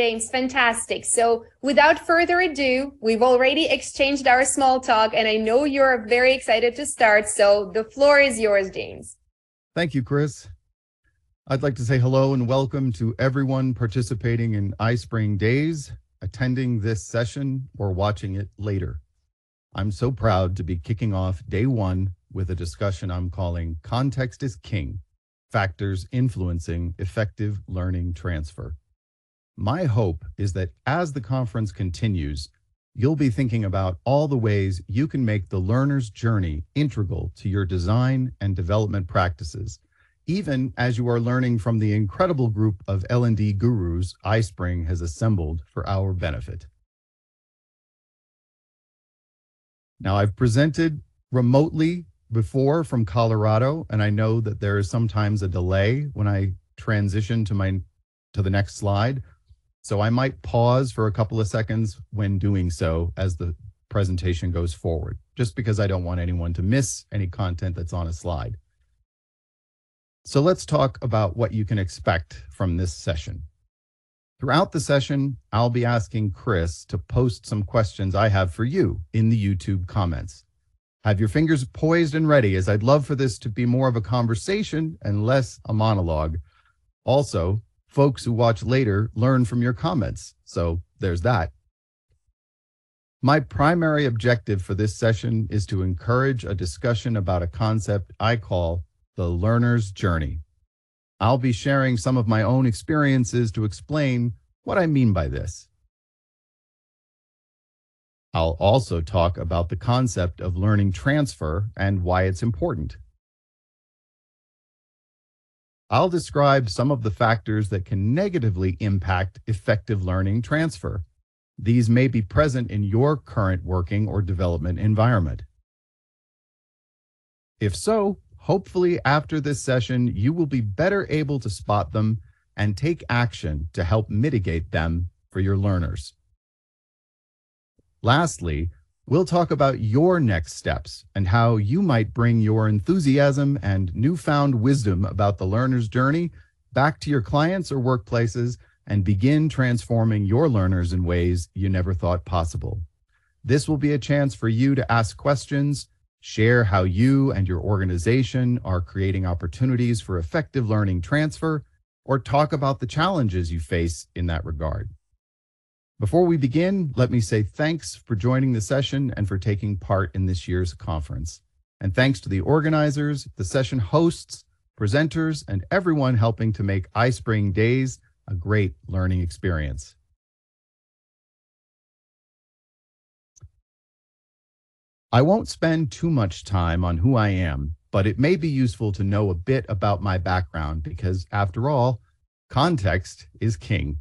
James, fantastic. So, without further ado, we've already exchanged our small talk, and I know you're very excited to start. So, the floor is yours, James. Thank you, Chris. I'd like to say hello and welcome to everyone participating in iSpring Days, attending this session, or watching it later. I'm so proud to be kicking off day one with a discussion I'm calling Context is King Factors Influencing Effective Learning Transfer. My hope is that as the conference continues, you'll be thinking about all the ways you can make the learner's journey integral to your design and development practices, even as you are learning from the incredible group of L&D gurus iSpring has assembled for our benefit. Now, I've presented remotely before from Colorado, and I know that there is sometimes a delay when I transition to my to the next slide. So I might pause for a couple of seconds when doing so as the presentation goes forward, just because I don't want anyone to miss any content that's on a slide. So let's talk about what you can expect from this session. Throughout the session, I'll be asking Chris to post some questions I have for you in the YouTube comments. Have your fingers poised and ready as I'd love for this to be more of a conversation and less a monologue. Also, folks who watch later learn from your comments. So there's that. My primary objective for this session is to encourage a discussion about a concept I call the learner's journey. I'll be sharing some of my own experiences to explain what I mean by this. I'll also talk about the concept of learning transfer and why it's important. I'll describe some of the factors that can negatively impact effective learning transfer. These may be present in your current working or development environment. If so, hopefully after this session, you will be better able to spot them and take action to help mitigate them for your learners. Lastly, We'll talk about your next steps and how you might bring your enthusiasm and newfound wisdom about the learner's journey back to your clients or workplaces and begin transforming your learners in ways you never thought possible. This will be a chance for you to ask questions, share how you and your organization are creating opportunities for effective learning transfer, or talk about the challenges you face in that regard. Before we begin, let me say thanks for joining the session and for taking part in this year's conference. And thanks to the organizers, the session hosts, presenters, and everyone helping to make iSpring Days a great learning experience. I won't spend too much time on who I am, but it may be useful to know a bit about my background because, after all, context is king.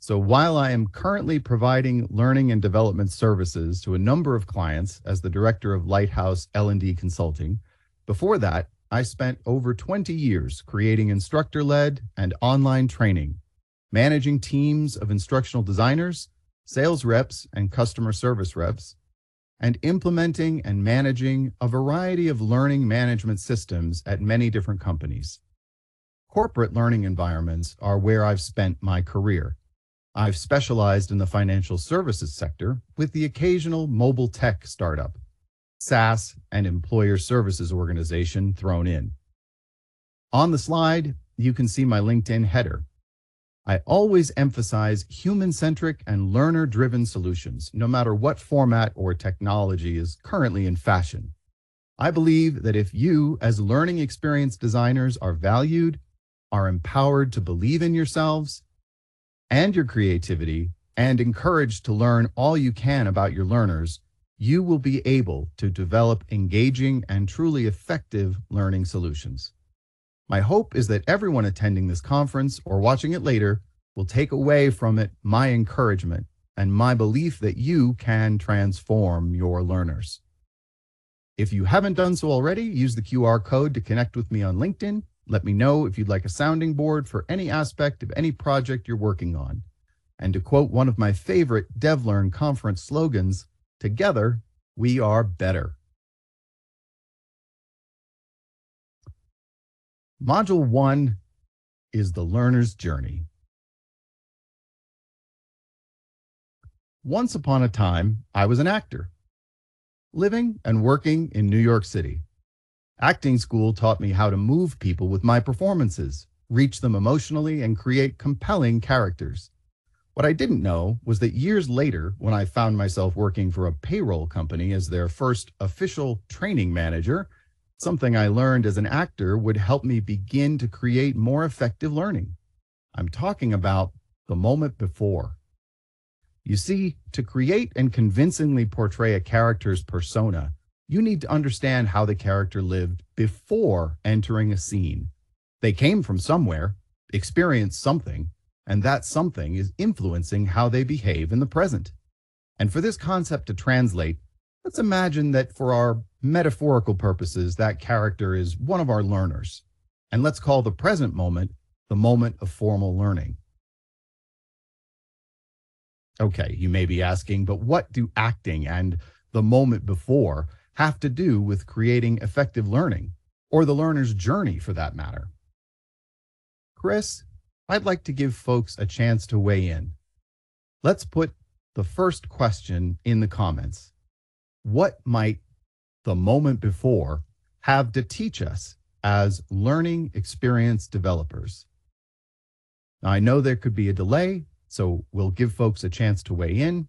So while I am currently providing learning and development services to a number of clients as the director of Lighthouse L&D Consulting, before that, I spent over 20 years creating instructor-led and online training, managing teams of instructional designers, sales reps, and customer service reps, and implementing and managing a variety of learning management systems at many different companies. Corporate learning environments are where I've spent my career I've specialized in the financial services sector with the occasional mobile tech startup, SaaS, and employer services organization thrown in. On the slide, you can see my LinkedIn header. I always emphasize human-centric and learner-driven solutions, no matter what format or technology is currently in fashion. I believe that if you, as learning experience designers, are valued, are empowered to believe in yourselves, and your creativity and encouraged to learn all you can about your learners, you will be able to develop engaging and truly effective learning solutions. My hope is that everyone attending this conference or watching it later will take away from it my encouragement and my belief that you can transform your learners. If you haven't done so already, use the QR code to connect with me on LinkedIn let me know if you'd like a sounding board for any aspect of any project you're working on. And to quote one of my favorite DevLearn conference slogans, together we are better. Module one is the learner's journey. once upon a time, I was an actor, living and working in New York City. Acting school taught me how to move people with my performances, reach them emotionally, and create compelling characters. What I didn't know was that years later, when I found myself working for a payroll company as their first official training manager, something I learned as an actor would help me begin to create more effective learning. I'm talking about the moment before. You see, to create and convincingly portray a character's persona, you need to understand how the character lived before entering a scene. They came from somewhere, experienced something, and that something is influencing how they behave in the present. And for this concept to translate, let's imagine that for our metaphorical purposes, that character is one of our learners. And let's call the present moment the moment of formal learning. Okay, you may be asking, but what do acting and the moment before have to do with creating effective learning, or the learner's journey for that matter? Chris, I'd like to give folks a chance to weigh in. Let's put the first question in the comments. What might the moment before have to teach us as learning experience developers? Now, I know there could be a delay, so we'll give folks a chance to weigh in.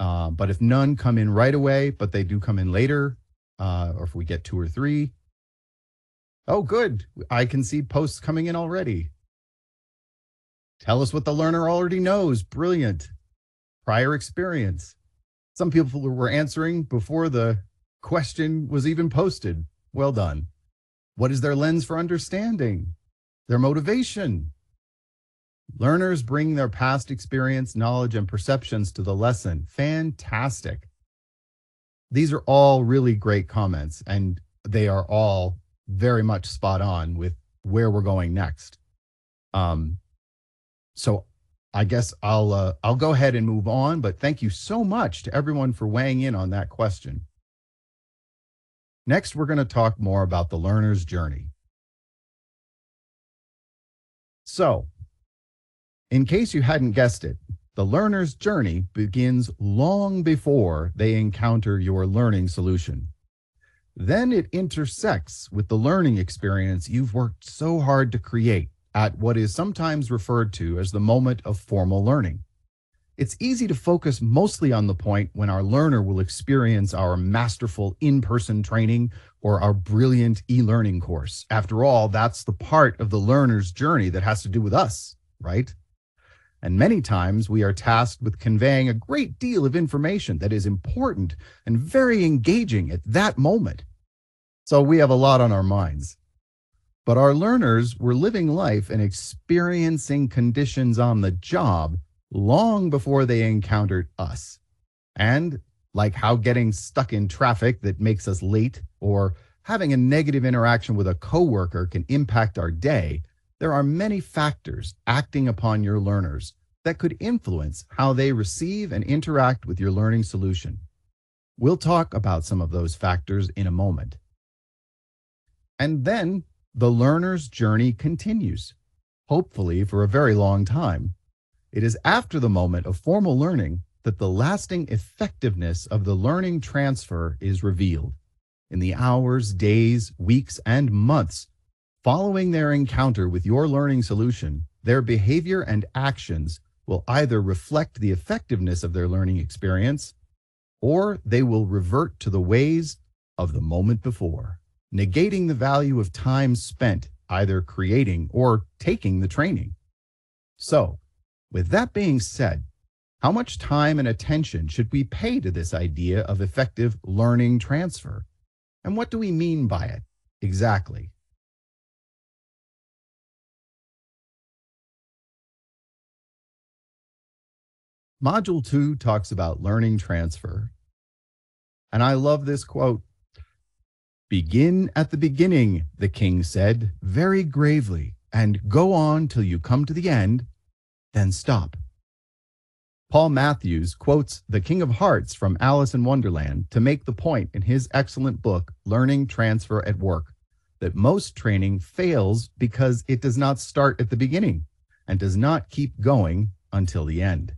Uh, but if none come in right away, but they do come in later, uh, or if we get two or three, oh, good. I can see posts coming in already. Tell us what the learner already knows. Brilliant. Prior experience. Some people were answering before the question was even posted. Well done. What is their lens for understanding? Their motivation. Learners bring their past experience, knowledge, and perceptions to the lesson. Fantastic. These are all really great comments, and they are all very much spot on with where we're going next. Um, so I guess I'll uh, I'll go ahead and move on. But thank you so much to everyone for weighing in on that question. Next, we're going to talk more about the learner's journey. So, in case you hadn't guessed it, the learner's journey begins long before they encounter your learning solution. Then it intersects with the learning experience you've worked so hard to create at what is sometimes referred to as the moment of formal learning. It's easy to focus mostly on the point when our learner will experience our masterful in person training or our brilliant e learning course. After all, that's the part of the learner's journey that has to do with us, right? And many times we are tasked with conveying a great deal of information that is important and very engaging at that moment. So we have a lot on our minds. But our learners were living life and experiencing conditions on the job long before they encountered us. And like how getting stuck in traffic that makes us late or having a negative interaction with a coworker can impact our day, there are many factors acting upon your learners that could influence how they receive and interact with your learning solution. We'll talk about some of those factors in a moment. And then the learner's journey continues, hopefully for a very long time. It is after the moment of formal learning that the lasting effectiveness of the learning transfer is revealed. In the hours, days, weeks, and months following their encounter with your learning solution, their behavior and actions will either reflect the effectiveness of their learning experience or they will revert to the ways of the moment before negating the value of time spent either creating or taking the training. So, with that being said, how much time and attention should we pay to this idea of effective learning transfer? And what do we mean by it exactly? Module 2 talks about learning transfer. And I love this quote Begin at the beginning, the king said, very gravely, and go on till you come to the end, then stop. Paul Matthews quotes the King of Hearts from Alice in Wonderland to make the point in his excellent book, Learning Transfer at Work, that most training fails because it does not start at the beginning and does not keep going until the end.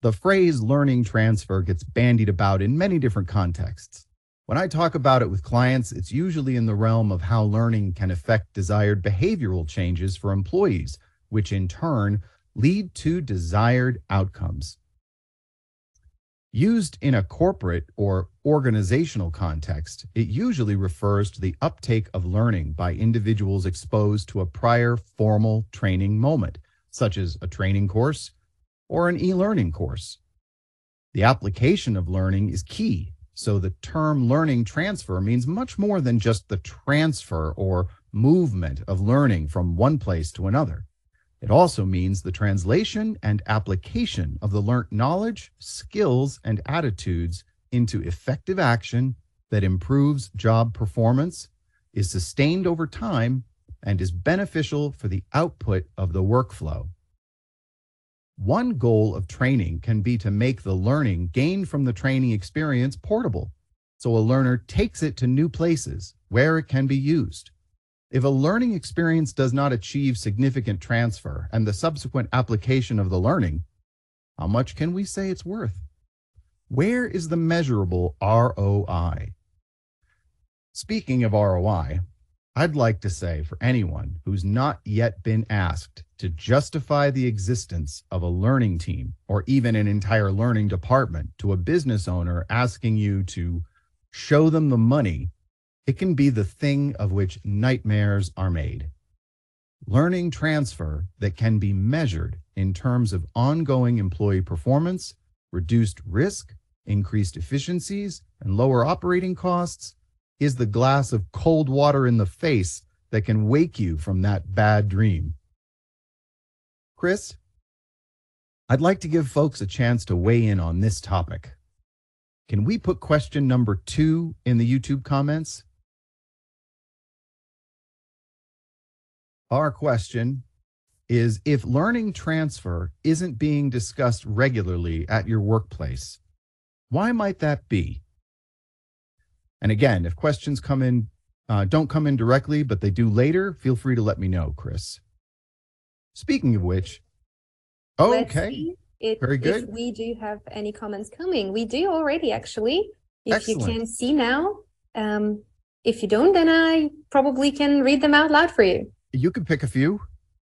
The phrase learning transfer gets bandied about in many different contexts. When I talk about it with clients, it's usually in the realm of how learning can affect desired behavioral changes for employees, which in turn lead to desired outcomes. Used in a corporate or organizational context, it usually refers to the uptake of learning by individuals exposed to a prior formal training moment, such as a training course or an e learning course. The application of learning is key so the term learning transfer means much more than just the transfer or movement of learning from one place to another. It also means the translation and application of the learnt knowledge, skills, and attitudes into effective action that improves job performance, is sustained over time, and is beneficial for the output of the workflow. One goal of training can be to make the learning gained from the training experience portable, so a learner takes it to new places where it can be used. If a learning experience does not achieve significant transfer and the subsequent application of the learning, how much can we say it's worth? Where is the measurable ROI? Speaking of ROI, I'd like to say for anyone who's not yet been asked to justify the existence of a learning team or even an entire learning department to a business owner asking you to show them the money, it can be the thing of which nightmares are made. Learning transfer that can be measured in terms of ongoing employee performance, reduced risk, increased efficiencies, and lower operating costs is the glass of cold water in the face that can wake you from that bad dream. Chris, I'd like to give folks a chance to weigh in on this topic. Can we put question number two in the YouTube comments? Our question is if learning transfer isn't being discussed regularly at your workplace, why might that be? And again, if questions come in, uh, don't come in directly, but they do later, feel free to let me know, Chris. Speaking of which, oh, okay. It, Very good. If we do have any comments coming, we do already actually. If Excellent. you can see now, um, if you don't, then I probably can read them out loud for you. You can pick a few.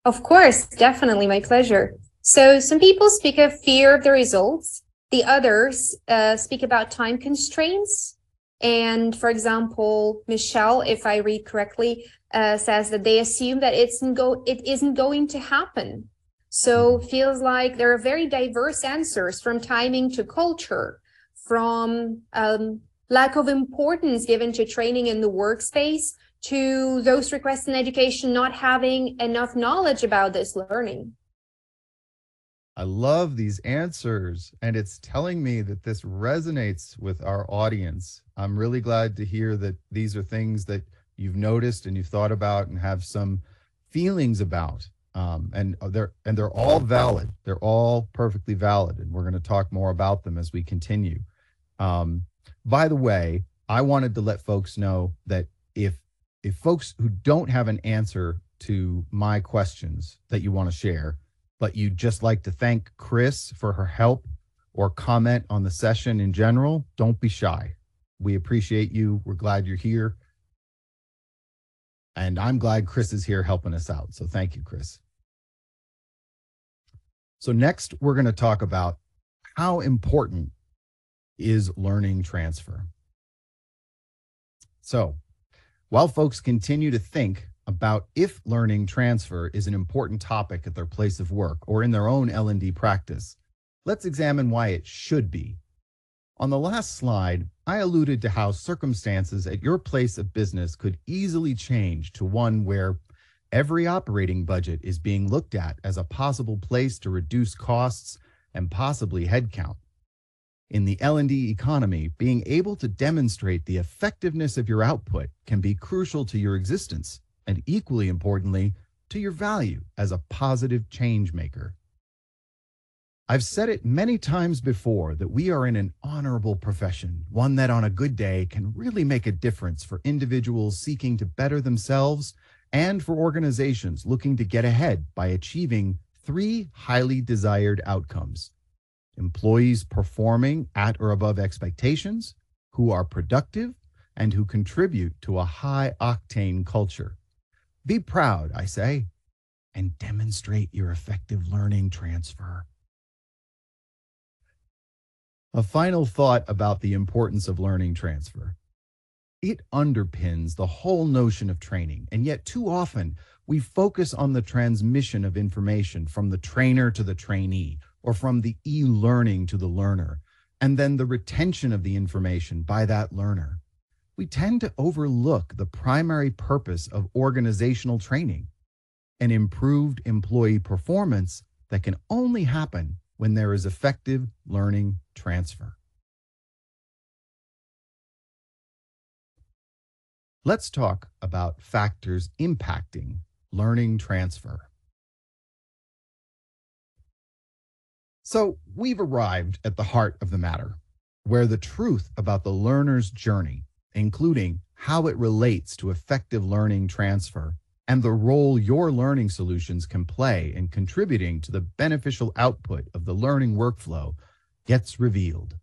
Of course, definitely, my pleasure. So, some people speak of fear of the results. The others uh, speak about time constraints and for example, Michelle, if I read correctly, uh, says that they assume that it's go it isn't going to happen. So feels like there are very diverse answers from timing to culture, from um, lack of importance given to training in the workspace to those requesting education not having enough knowledge about this learning. I love these answers, and it's telling me that this resonates with our audience. I'm really glad to hear that these are things that you've noticed and you've thought about and have some feelings about. Um, and they're and they're all valid. They're all perfectly valid, and we're going to talk more about them as we continue. Um, by the way, I wanted to let folks know that if if folks who don't have an answer to my questions that you want to share, but you'd just like to thank Chris for her help or comment on the session in general, don't be shy. We appreciate you. We're glad you're here. And I'm glad Chris is here helping us out. So thank you, Chris. So, next, we're going to talk about how important is learning transfer. So, while folks continue to think about if learning transfer is an important topic at their place of work or in their own L&D practice. Let's examine why it should be. On the last slide, I alluded to how circumstances at your place of business could easily change to one where every operating budget is being looked at as a possible place to reduce costs and possibly headcount. In the L&D economy, being able to demonstrate the effectiveness of your output can be crucial to your existence and equally importantly, to your value as a positive change maker. I've said it many times before that we are in an honorable profession, one that on a good day can really make a difference for individuals seeking to better themselves and for organizations looking to get ahead by achieving three highly desired outcomes employees performing at or above expectations, who are productive, and who contribute to a high octane culture. Be proud, I say, and demonstrate your effective learning transfer. A final thought about the importance of learning transfer. It underpins the whole notion of training, and yet too often we focus on the transmission of information from the trainer to the trainee or from the e learning to the learner, and then the retention of the information by that learner. We tend to overlook the primary purpose of organizational training an improved employee performance that can only happen when there is effective learning transfer. Let's talk about factors impacting learning transfer. So we've arrived at the heart of the matter, where the truth about the learner's journey, including how it relates to effective learning transfer and the role your learning solutions can play in contributing to the beneficial output of the learning workflow, gets revealed.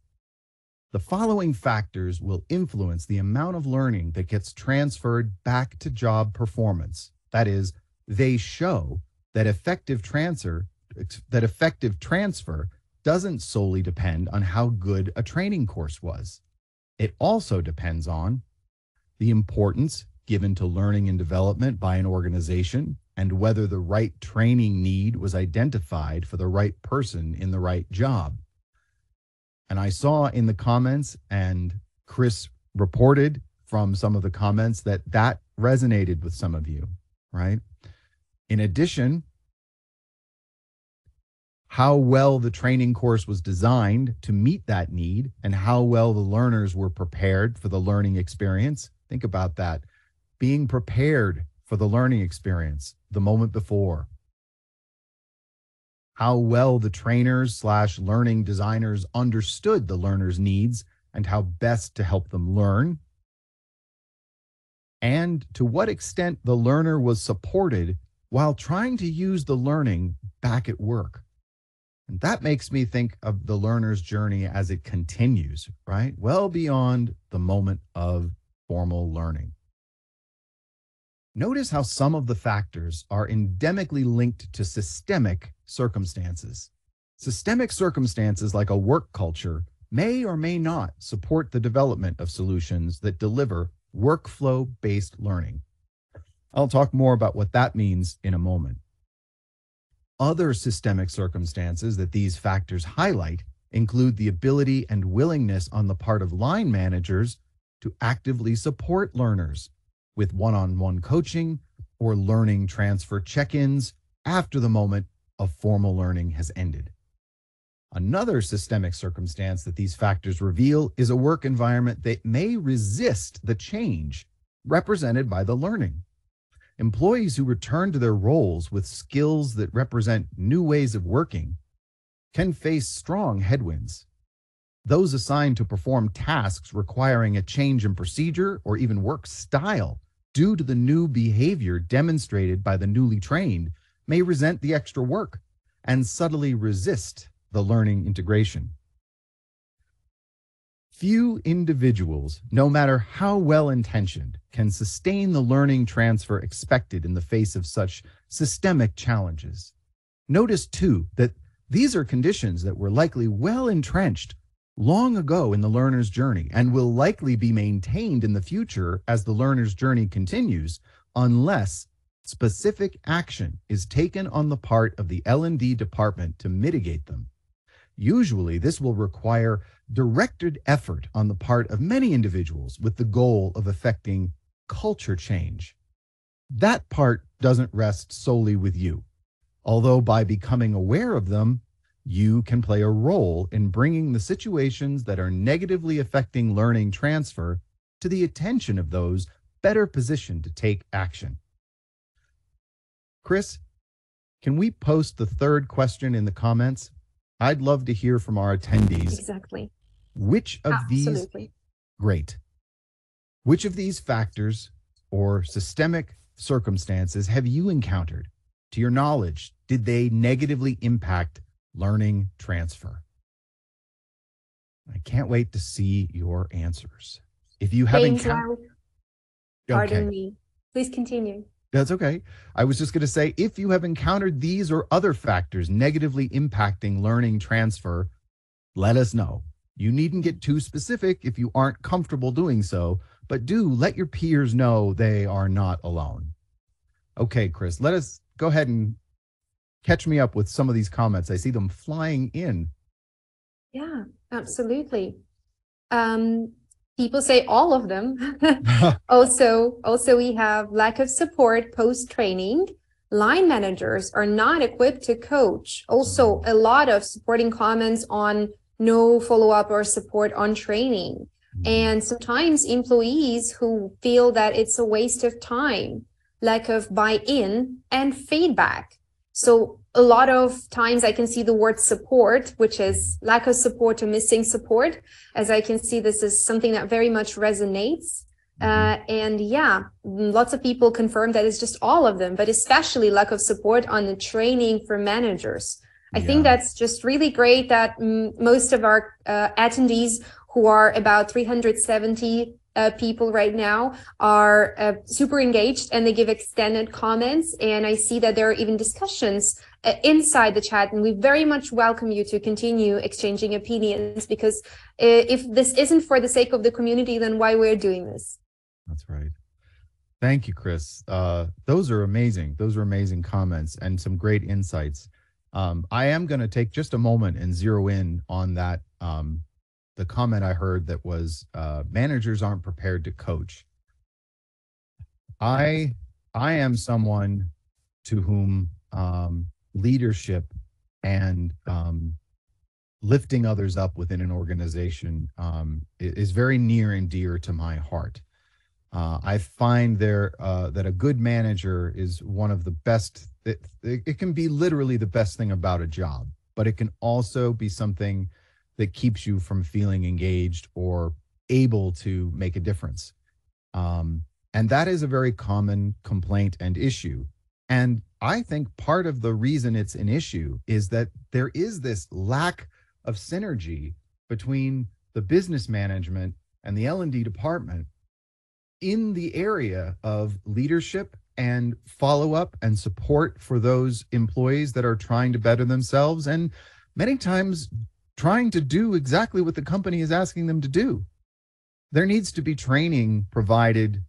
The following factors will influence the amount of learning that gets transferred back to job performance. That is, they show that effective transfer that effective transfer doesn't solely depend on how good a training course was. It also depends on the importance given to learning and development by an organization and whether the right training need was identified for the right person in the right job. And I saw in the comments, and Chris reported from some of the comments that that resonated with some of you, right? In addition, how well the training course was designed to meet that need and how well the learners were prepared for the learning experience. Think about that. Being prepared for the learning experience the moment before. How well the trainers slash learning designers understood the learner's needs and how best to help them learn. And to what extent the learner was supported while trying to use the learning back at work. And that makes me think of the learner's journey as it continues, right? Well beyond the moment of formal learning. Notice how some of the factors are endemically linked to systemic circumstances. Systemic circumstances like a work culture may or may not support the development of solutions that deliver workflow based learning. I'll talk more about what that means in a moment. Other systemic circumstances that these factors highlight include the ability and willingness on the part of line managers to actively support learners with one on one coaching or learning transfer check ins after the moment of formal learning has ended. Another systemic circumstance that these factors reveal is a work environment that may resist the change represented by the learning. Employees who return to their roles with skills that represent new ways of working can face strong headwinds. Those assigned to perform tasks requiring a change in procedure or even work style due to the new behavior demonstrated by the newly trained may resent the extra work and subtly resist the learning integration. Few individuals, no matter how well intentioned, can sustain the learning transfer expected in the face of such systemic challenges. Notice, too, that these are conditions that were likely well entrenched long ago in the learner's journey and will likely be maintained in the future as the learner's journey continues unless specific action is taken on the part of the L&D department to mitigate them. Usually, this will require directed effort on the part of many individuals with the goal of effecting culture change. That part doesn't rest solely with you, although by becoming aware of them, you can play a role in bringing the situations that are negatively affecting learning transfer to the attention of those better positioned to take action. Chris, can we post the third question in the comments? I'd love to hear from our attendees. Exactly. Which of Absolutely. these great. Which of these factors or systemic circumstances have you encountered? To your knowledge, did they negatively impact learning transfer? I can't wait to see your answers. If you haven't, Thanks, Larry. Pardon me. Please continue. That's okay. I was just going to say if you have encountered these or other factors negatively impacting learning transfer, let us know. You needn't get too specific if you aren't comfortable doing so, but do let your peers know they are not alone. Okay, Chris, let us go ahead and catch me up with some of these comments. I see them flying in. Yeah, absolutely. Um, people say all of them. also, also we have lack of support post training. Line managers are not equipped to coach. Also, a lot of supporting comments on no follow up or support on training. Mm-hmm. And sometimes employees who feel that it's a waste of time, lack of buy in and feedback. So a lot of times I can see the word support, which is lack of support or missing support. As I can see, this is something that very much resonates. Uh, and yeah, lots of people confirm that it's just all of them, but especially lack of support on the training for managers. I yeah. think that's just really great that m- most of our uh, attendees who are about 370 uh, people right now are uh, super engaged and they give extended comments. And I see that there are even discussions inside the chat. And we very much welcome you to continue exchanging opinions because uh, if this isn't for the sake of the community, then why we're doing this? That's right. Thank you, Chris. Uh, those are amazing. Those are amazing comments and some great insights. Um, I am going to take just a moment and zero in on that um, the comment I heard that was uh, managers aren't prepared to coach. I I am someone to whom um, leadership and um, lifting others up within an organization um, is very near and dear to my heart. Uh, I find there uh, that a good manager is one of the best. It, it can be literally the best thing about a job, but it can also be something that keeps you from feeling engaged or able to make a difference. Um, and that is a very common complaint and issue. And I think part of the reason it's an issue is that there is this lack of synergy between the business management and the L&D department in the area of leadership and follow up and support for those employees that are trying to better themselves and many times trying to do exactly what the company is asking them to do. There needs to be training provided,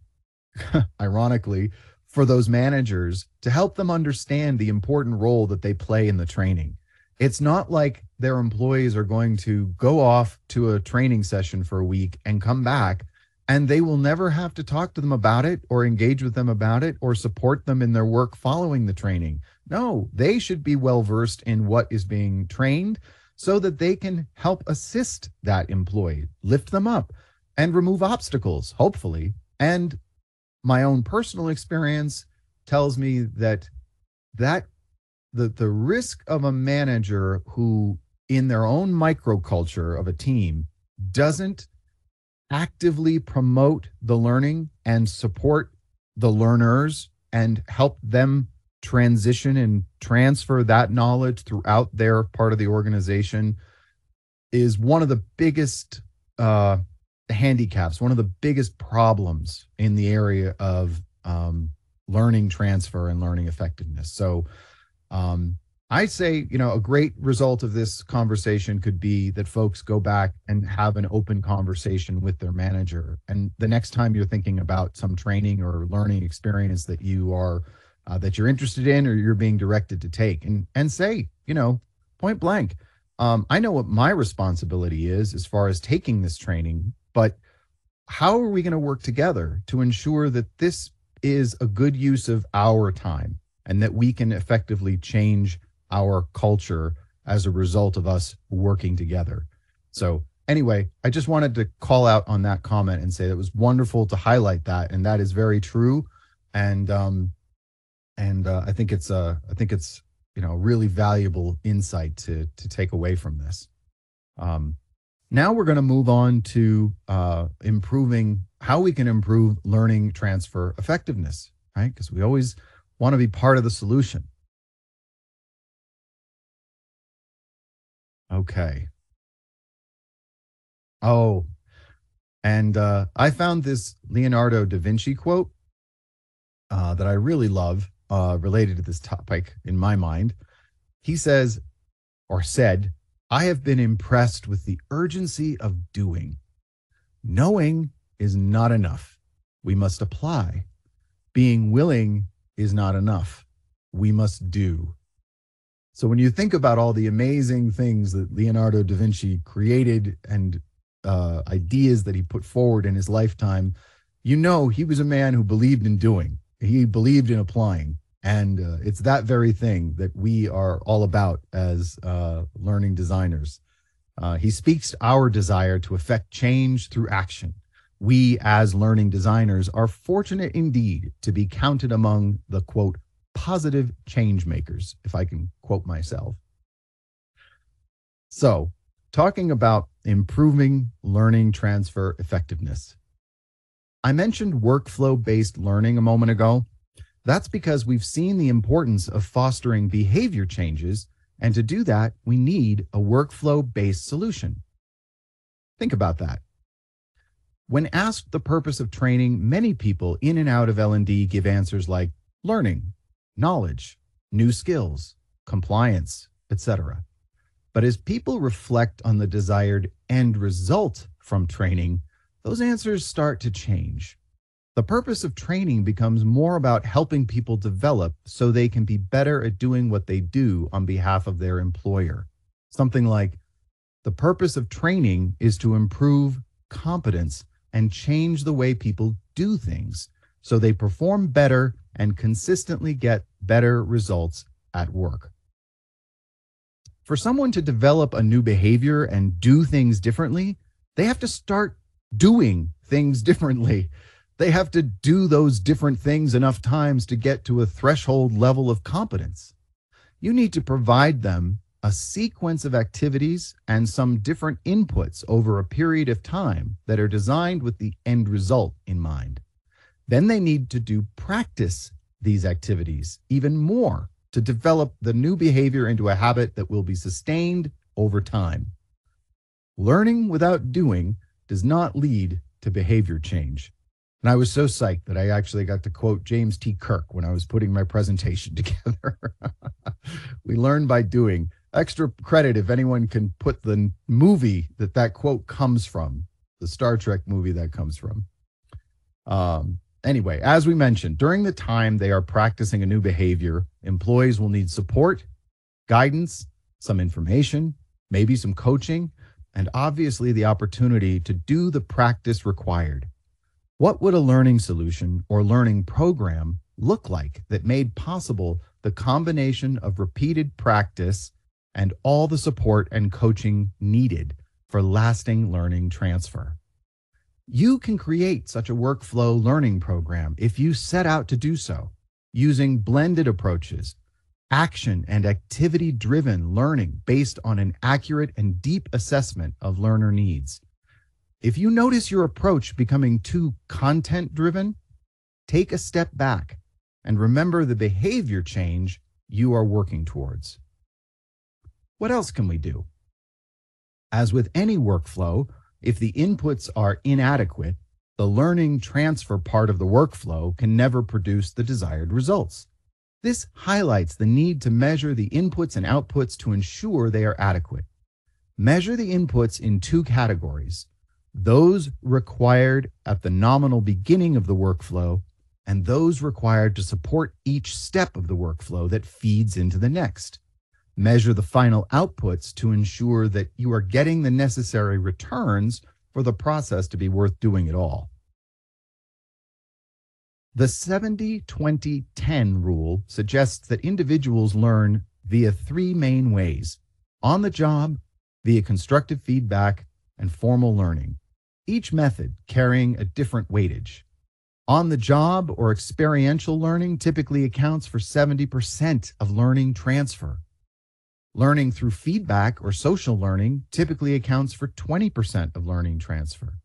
ironically, for those managers to help them understand the important role that they play in the training. It's not like their employees are going to go off to a training session for a week and come back and they will never have to talk to them about it or engage with them about it or support them in their work following the training. No, they should be well versed in what is being trained so that they can help assist that employee, lift them up, and remove obstacles, hopefully. And my own personal experience tells me that that the the risk of a manager who in their own microculture of a team doesn't actively promote the learning and support the learners and help them transition and transfer that knowledge throughout their part of the organization is one of the biggest uh, handicaps, one of the biggest problems in the area of um, learning transfer and learning effectiveness. So, um, I say, you know, a great result of this conversation could be that folks go back and have an open conversation with their manager. And the next time you're thinking about some training or learning experience that you are uh, that you're interested in or you're being directed to take and and say you know point blank um, i know what my responsibility is as far as taking this training but how are we going to work together to ensure that this is a good use of our time and that we can effectively change our culture as a result of us working together so anyway i just wanted to call out on that comment and say that it was wonderful to highlight that and that is very true and um, and uh, I think it's uh, I think it's you know really valuable insight to to take away from this. Um, now we're going to move on to uh, improving how we can improve learning transfer effectiveness, right? Because we always want to be part of the solution. Okay. Oh, and uh, I found this Leonardo da Vinci quote uh, that I really love uh, related to this topic in my mind. He says, or said, I have been impressed with the urgency of doing. Knowing is not enough. We must apply. Being willing is not enough. We must do. So when you think about all the amazing things that Leonardo da Vinci created and uh, ideas that he put forward in his lifetime, you know he was a man who believed in doing. He believed in applying, and uh, it's that very thing that we are all about as uh, learning designers. Uh, he speaks our desire to effect change through action. We, as learning designers, are fortunate indeed to be counted among the quote positive change makers, if I can quote myself. So, talking about improving learning transfer effectiveness. I mentioned workflow based learning a moment ago. That's because we've seen the importance of fostering behavior changes. And to do that, we need a workflow based solution. Think about that. When asked the purpose of training, many people in and out of L&D give answers like learning, knowledge, new skills, compliance, etc. But as people reflect on the desired end result from training, those answers start to change. The purpose of training becomes more about helping people develop so they can be better at doing what they do on behalf of their employer. Something like the purpose of training is to improve competence and change the way people do things so they perform better and consistently get better results at work for someone to develop a new behavior and do things differently, they have to start doing things differently. They have to do those different things enough times to get to a threshold level of competence. You need to provide them a sequence of activities and some different inputs over a period of time that are designed with the end result in mind. Then they need to do practice these activities even more to develop the new behavior into a habit that will be sustained over time. Learning without doing does not lead to behavior change. And I was so psyched that I actually got to quote James T. Kirk when I was putting my presentation together. we learn by doing. Extra credit if anyone can put the movie that that quote comes from, the Star Trek movie that comes from. Um, Anyway, as we mentioned, during the time they are practicing a new behavior, employees will need support, guidance, some information, maybe some coaching, and obviously the opportunity to do the practice required. What would a learning solution or learning program look like that made possible the combination of repeated practice and all the support and coaching needed for lasting learning transfer? You can create such a workflow learning program if you set out to do so using blended approaches, action and activity driven learning based on an accurate and deep assessment of learner needs. If you notice your approach becoming too content driven, take a step back and remember the behavior change you are working towards. What else can we do? As with any workflow, if the inputs are inadequate, the learning transfer part of the workflow can never produce the desired results. This highlights the need to measure the inputs and outputs to ensure they are adequate. Measure the inputs in two categories those required at the nominal beginning of the workflow and those required to support each step of the workflow that feeds into the next measure the final outputs to ensure that you are getting the necessary returns for the process to be worth doing at all. The 70 20 10 rule suggests that individuals learn via three main ways on the job, via constructive feedback, and formal learning, each method carrying a different weightage. On the job or experiential learning typically accounts for 70% of learning transfer. Learning through feedback or social learning typically accounts for 20% of learning transfer.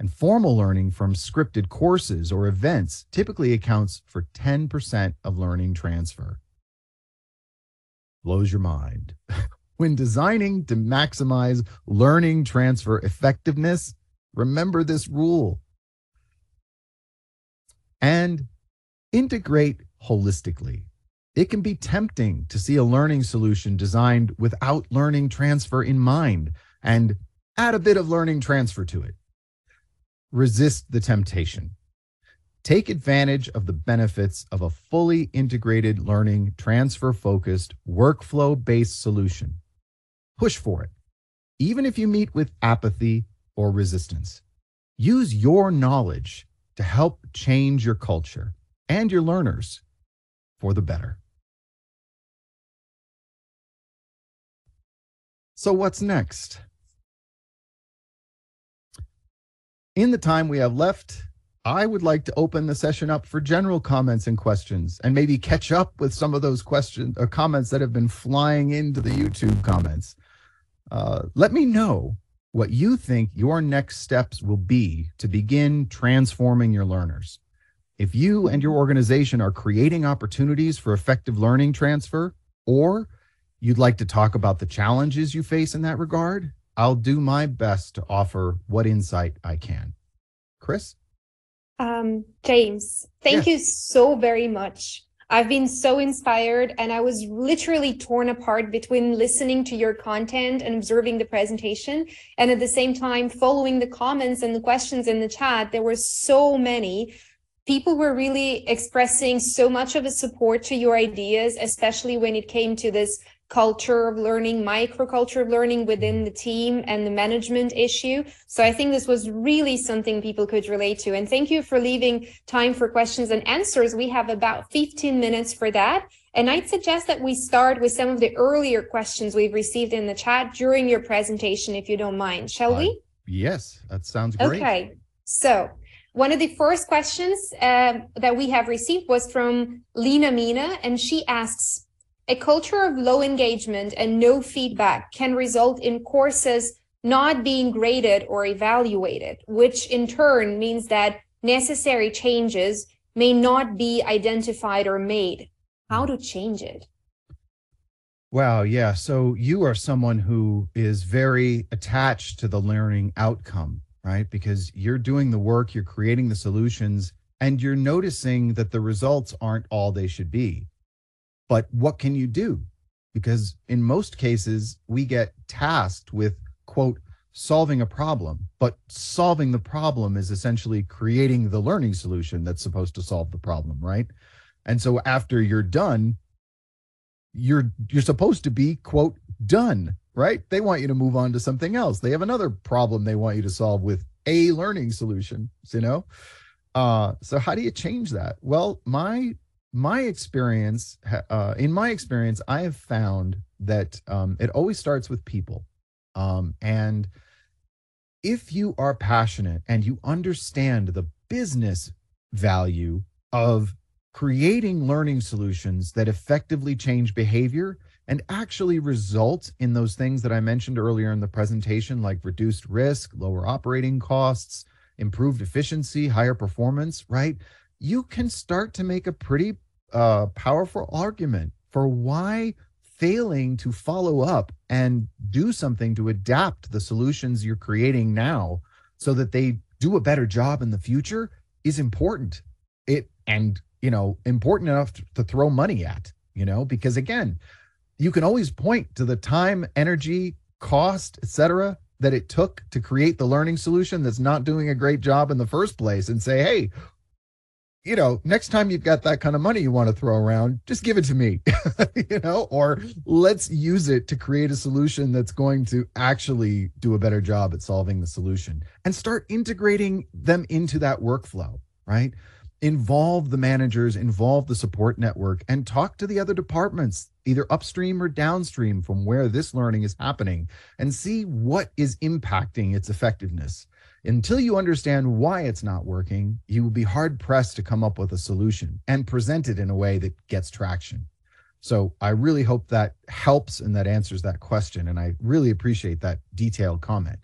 And formal learning from scripted courses or events typically accounts for 10% of learning transfer. Blows your mind. When designing to maximize learning transfer effectiveness, remember this rule and integrate holistically. It can be tempting to see a learning solution designed without learning transfer in mind and add a bit of learning transfer to it. Resist the temptation. Take advantage of the benefits of a fully integrated learning transfer focused workflow based solution. Push for it, even if you meet with apathy or resistance. Use your knowledge to help change your culture and your learners for the better. So, what's next? In the time we have left, I would like to open the session up for general comments and questions and maybe catch up with some of those questions or comments that have been flying into the YouTube comments. Uh, let me know what you think your next steps will be to begin transforming your learners. If you and your organization are creating opportunities for effective learning transfer, or you'd like to talk about the challenges you face in that regard, I'll do my best to offer what insight I can. Chris? Um, James, thank you so very much I've been so inspired and I was literally torn apart between listening to your content and observing the presentation. And at the same time, following the comments and the questions in the chat, there were so many. People were really expressing so much of a support to your ideas, especially when it came to this culture of learning, microculture of learning within the team and the management issue. So I think this was really something people could relate to. And thank you for leaving time for questions and answers. We have about 15 minutes for that. And I'd suggest that we start with some of the earlier questions we've received in the chat during your presentation, if you don't mind. Shall uh, we? Yes, that sounds great. Okay. So one of the first questions uh, that we have received was from Lena Mina, and she asks, a culture of low engagement and no feedback can result in courses not being graded or evaluated, which in turn means that necessary changes may not be identified or made. How to change it? Wow, yeah. So you are someone who is very attached to the learning outcome, right? Because you're doing the work, you're creating the solutions, and you're noticing that the results aren't all they should be. But what can you do? Because in most cases, we get tasked with, quote, solving a problem, but solving the problem is essentially creating the learning solution that's supposed to solve the problem, right? And so after you're done, you're you're supposed to be quote done, right? They want you to move on to something else. They have another problem they want you to solve with a learning solution, you know? Uh so how do you change that? Well, my my experience, uh, in my experience, I have found that um, it always starts with people. Um, and if you are passionate and you understand the business value of creating learning solutions that effectively change behavior and actually result in those things that I mentioned earlier in the presentation, like reduced risk, lower operating costs, improved efficiency, higher performance, right? You can start to make a pretty uh, powerful argument for why failing to follow up and do something to adapt the solutions you're creating now so that they do a better job in the future is important. It and you know important enough to, to throw money at you know because again you can always point to the time energy cost etc that it took to create the learning solution that's not doing a great job in the first place and say hey you know, next time you've got that kind of money you want to throw around, just give it to me, you know, or let's use it to create a solution that's going to actually do a better job at solving the solution and start integrating them into that workflow, right? Involve the managers, involve the support network, and talk to the other departments, either upstream or downstream from where this learning is happening, and see what is impacting its effectiveness until you understand why it's not working, you will be hard pressed to come up with a solution and present it in a way that gets traction. So I really hope that helps and that answers that question. And I really appreciate that detailed comment.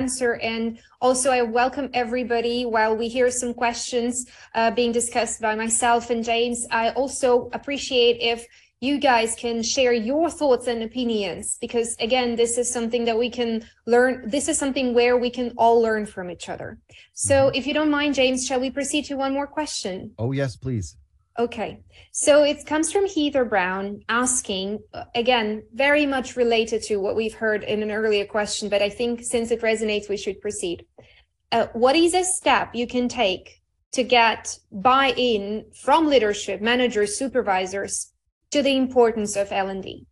answer and also i welcome everybody while we hear some questions uh, being discussed by myself and james i also appreciate if you guys can share your thoughts and opinions because again this is something that we can learn this is something where we can all learn from each other. So mm-hmm. if you don't mind james shall we proceed to one more question? Oh yes please. Okay. So it comes from heather brown asking again very much related to what we've heard in an earlier question but i think since it resonates we should proceed. Uh, what is a step you can take to get buy-in from leadership managers supervisors to the importance of L&D.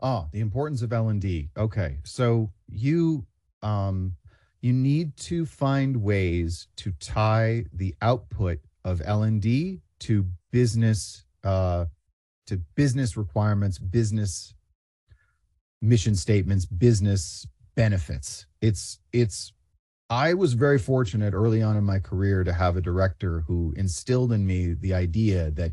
Oh, the importance of L&D. Okay. So you um you need to find ways to tie the output of L&D to business uh to business requirements, business mission statements, business benefits. It's it's I was very fortunate early on in my career to have a director who instilled in me the idea that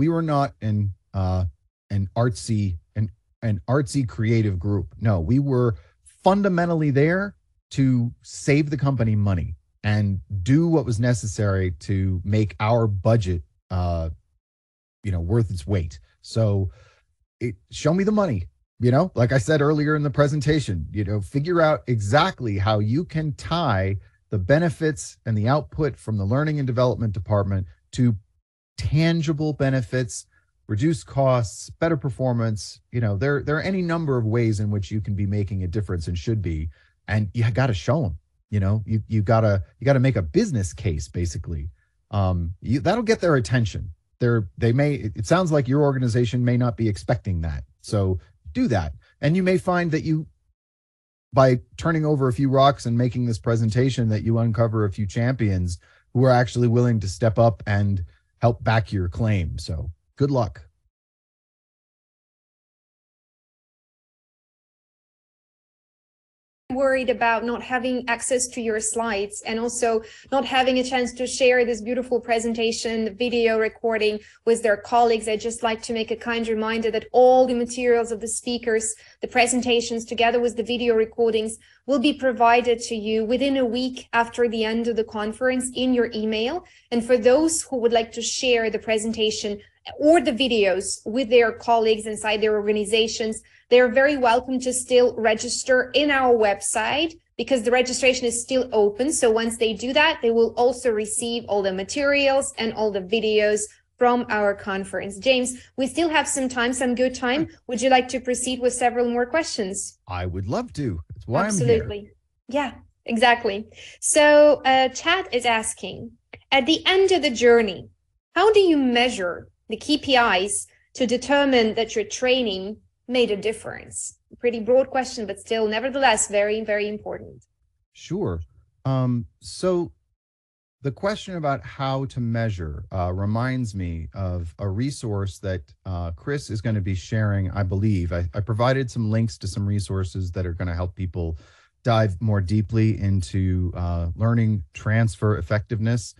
we were not an uh, an artsy an an artsy creative group. No, we were fundamentally there to save the company money and do what was necessary to make our budget uh you know worth its weight. So it show me the money, you know, like I said earlier in the presentation, you know, figure out exactly how you can tie the benefits and the output from the learning and development department to tangible benefits, reduce costs, better performance. You know, there there are any number of ways in which you can be making a difference and should be, and you got to show them. You know, you you gotta you gotta make a business case basically. Um, you, that'll get their attention. They're they may. It sounds like your organization may not be expecting that, so do that, and you may find that you by turning over a few rocks and making this presentation that you uncover a few champions who are actually willing to step up and help back your claim. So good luck. Worried about not having access to your slides and also not having a chance to share this beautiful presentation video recording with their colleagues. I'd just like to make a kind reminder that all the materials of the speakers the presentations together with the video recordings will be provided to you within a week after the end of the conference in your email. And for those who would like to share the presentation or the videos with their colleagues inside their organizations they're very welcome to still register in our website because the registration is still open. So once they do that, they will also receive all the materials and all the videos from our conference. James, we still have some time, some good time. Would you like to proceed with several more questions? I would love to. That's why Absolutely. I'm here. Yeah, exactly. So uh, Chad is asking, at the end of the journey, how do you measure the KPIs to determine that your training made a difference? Pretty broad question, but still, nevertheless, very, very important. Sure. Um, so the question about how to measure uh, reminds me of a resource that uh, Chris is going to be sharing, I believe. I, I, provided some links to some resources that are going to help people dive more deeply into uh, learning transfer effectiveness.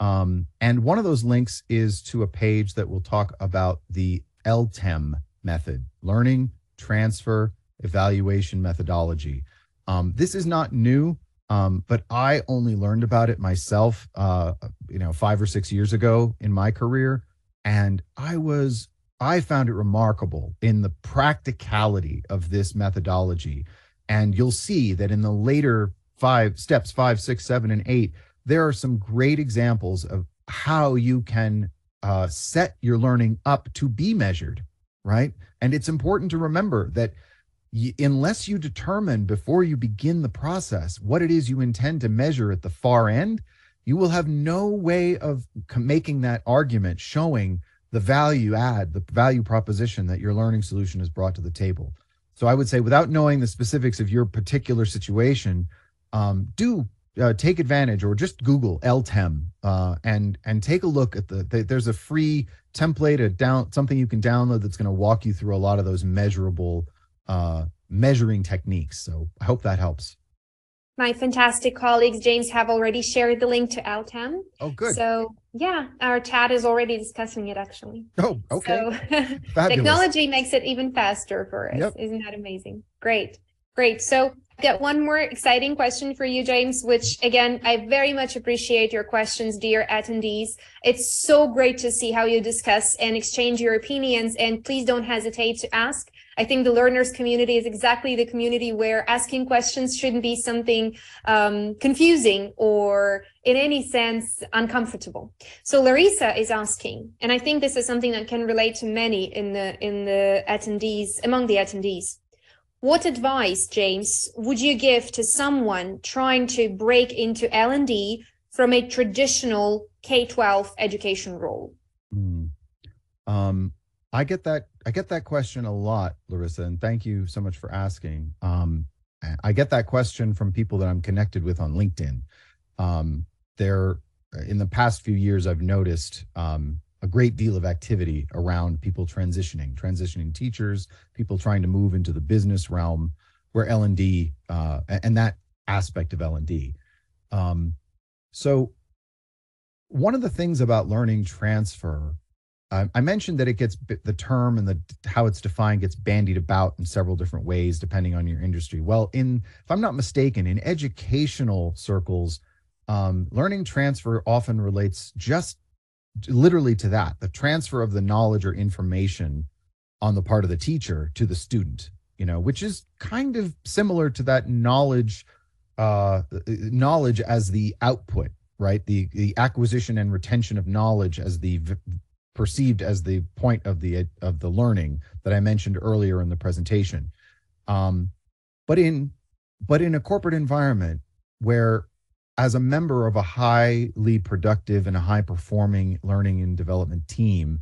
Um, and one of those links is to a page that will talk about the LTEM method, learning, transfer, evaluation methodology. Um, this is not new, um, but I only learned about it myself, uh, you know, five or six years ago in my career. And I was, I found it remarkable in the practicality of this methodology. And you'll see that in the later five steps, five, six, seven, and eight, there are some great examples of how you can uh, set your learning up to be measured right? And it's important to remember that y- unless you determine before you begin the process what it is you intend to measure at the far end, you will have no way of making that argument showing the value add, the value proposition that your learning solution has brought to the table. So I would say, without knowing the specifics of your particular situation, um, do uh, take advantage or just Google LTEM uh, and and take a look at the, the, There's a free template, a down something you can download that's going to walk you through a lot of those measurable uh, measuring techniques. So I hope that helps. My fantastic colleagues, James, have already shared the link to LTEM. Oh, good. So yeah, our chat is already discussing it actually. Oh, okay. So technology makes it even faster for us. Yep. Isn't that amazing? Great. Great. So got one more exciting question for you, James, which again, I very much appreciate your questions, dear attendees. It's so great to see how you discuss and exchange your opinions, and please don't hesitate to ask. I think the learners community is exactly the community where asking questions shouldn't be something um, confusing or in any sense uncomfortable. So Larissa is asking, and I think this is something that can relate to many in the in the attendees among the attendees. What advice, James, would you give to someone trying to break into L&D from a traditional K-12 education role? Mm. Um, I get that I get that question a lot, Larissa, and thank you so much for asking. Um, I get that question from people that I'm connected with on LinkedIn. Um, there, in the past few years, I've noticed um, a great deal of activity around people transitioning, transitioning teachers, people trying to move into the business realm, where L and D uh, and that aspect of L and D. Um, so, one of the things about learning transfer, uh, I mentioned that it gets the term and the how it's defined gets bandied about in several different ways depending on your industry. Well, in if I'm not mistaken, in educational circles, um, learning transfer often relates just literally to that the transfer of the knowledge or information on the part of the teacher to the student you know which is kind of similar to that knowledge uh knowledge as the output right? The the acquisition and retention of knowledge as the v- perceived as the point of the of the learning that i mentioned earlier in the presentation. Um but in but in a corporate environment where as a member of a highly productive and a high performing learning and development team,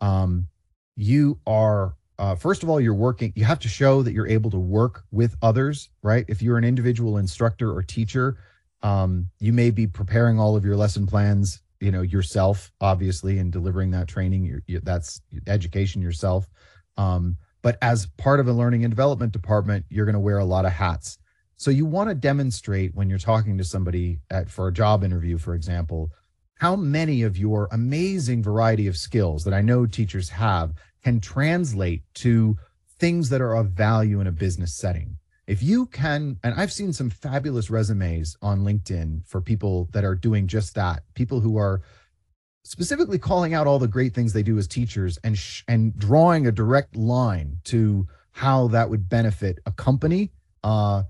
um, you are uh, first of all you're working you have to show that you're able to work with others right? If you're an individual instructor or teacher um, you may be preparing all of your lesson plans you know yourself obviously and delivering that training you're, you, that's education yourself. Um, but as part of a learning and development department you're going to wear a lot of hats so you want to demonstrate when you're talking to somebody at for a job interview, for example, how many of your amazing variety of skills that I know teachers have can translate to things that are of value in a business setting. If you can, and I've seen some fabulous resumes on LinkedIn for people that are doing just that, people who are specifically calling out all the great things they do as teachers and sh- and drawing a direct line to how that would benefit a company uh,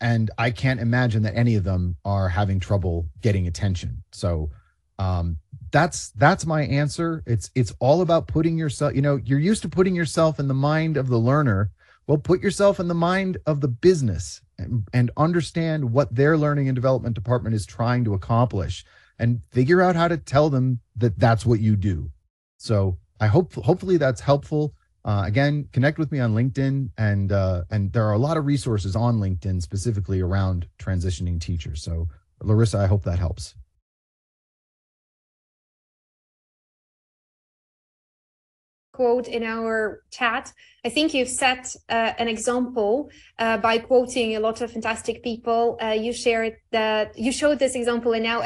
and I can't imagine that any of them are having trouble getting attention. So um, that's that's my answer. It's it's all about putting yourself. You know, you're used to putting yourself in the mind of the learner. Well, put yourself in the mind of the business and, and understand what their learning and development department is trying to accomplish, and figure out how to tell them that that's what you do. So I hope hopefully that's helpful. Uh, again, connect with me on LinkedIn, and uh, and there are a lot of resources on LinkedIn specifically around transitioning teachers. So, Larissa, I hope that helps. Quote in our chat. I think you've set uh, an example uh, by quoting a lot of fantastic people. Uh, you shared that you showed this example, and now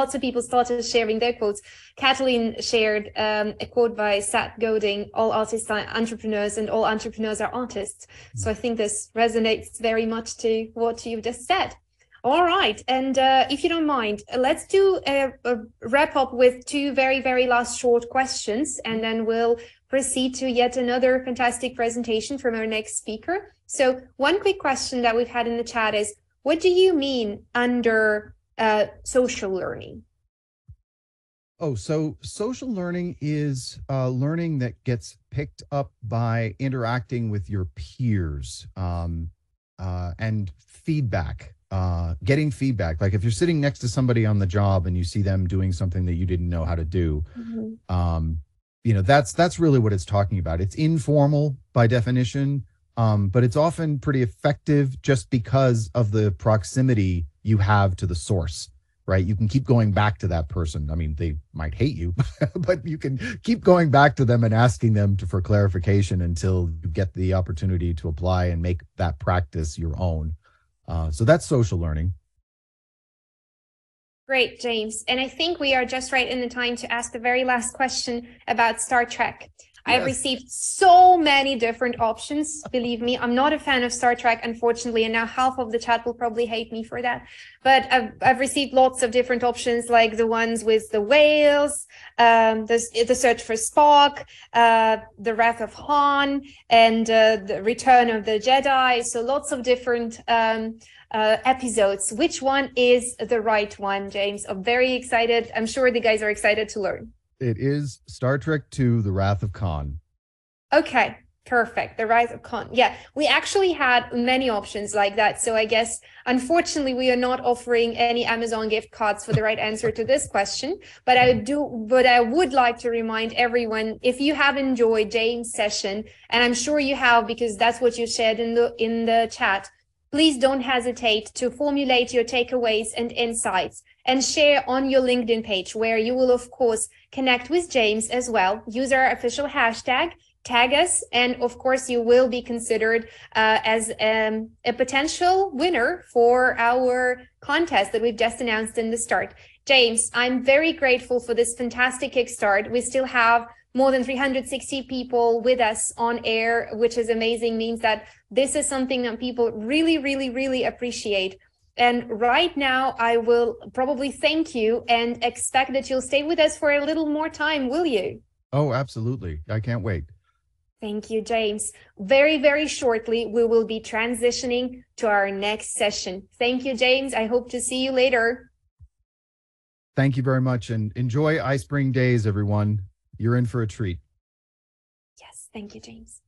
lots of people started sharing their quotes. Kathleen shared um, a quote by Seth Godin: "All artists are entrepreneurs, and all entrepreneurs are artists." So I think this resonates very much to what you've just said. All right. And uh, if you don't mind, let's do a, a, wrap up with two very, very last short questions, and then we'll proceed to yet another fantastic presentation from our next speaker. So one quick question that we've had in the chat is, what do you mean under uh, social learning? Oh, so social learning is uh, learning that gets picked up by interacting with your peers um, uh, and feedback, uh, getting feedback. Like if you're sitting next to somebody on the job and you see them doing something that you didn't know how to do, mm-hmm. um, you know that's that's really what it's talking about it's informal by definition um, but it's often pretty effective just because of the proximity you have to the source right you can keep going back to that person i mean they might hate you but you can keep going back to them and asking them to, for clarification until you get the opportunity to apply and make that practice your own uh, so that's social learning Great, James. And I think we are just right in the time to ask the very last question about Star Trek. I've received so many different options. Believe me, I'm not a fan of Star Trek, unfortunately, and now half of the chat will probably hate me for that. But I've, I've received lots of different options, like the ones with the whales, um, the, the search for Spock, uh, the Wrath of Khan, and uh, the Return of the Jedi. So lots of different um, uh, episodes. Which one is the right one, James? I'm very excited. I'm sure the guys are excited to learn. It is Star Trek II The Wrath of Khan. Okay, perfect. The rise of Khan. Yeah, we actually had many options like that. So I guess unfortunately we are not offering any Amazon gift cards for the right answer to this question. But I do but I would like to remind everyone if you have enjoyed James' session, and I'm sure you have because that's what you shared in the in the chat, please don't hesitate to formulate your takeaways and insights and share on your LinkedIn page where you will of course connect with James as well. Use our official hashtag tag us and of course you will be considered uh, as um, a potential winner for our contest that we've just announced in the start. James i'm very grateful for this fantastic kickstart. We still have more than 360 people with us on air which is amazing means that this is something that people really really really appreciate and right now i will probably thank you and expect that you'll stay with us for a little more time will you Oh, absolutely. I can't wait. Thank you, James. Very, very shortly, we will be transitioning to our next session. Thank you, James. I hope to see you later. Thank you very much and enjoy iSpring Days, everyone. You're in for a treat. Yes, thank you, James.